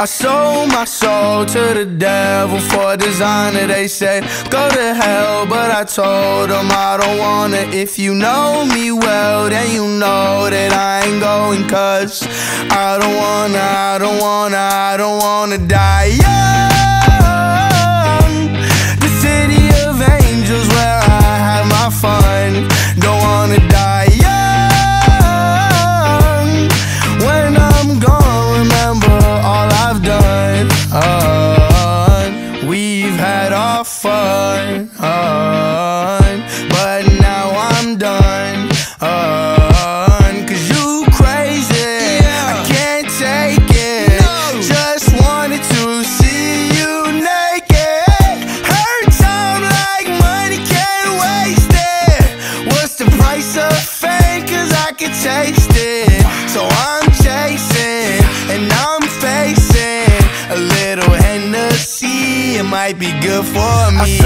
I sold my soul to the devil for designer. They said, go to hell, but I told them I don't wanna. If you know me well, then you know that I ain't going, cause I don't wanna, I don't wanna, I don't wanna die young. I taste it. So I'm chasing and I'm facing a little Hennessy. It might be good for me.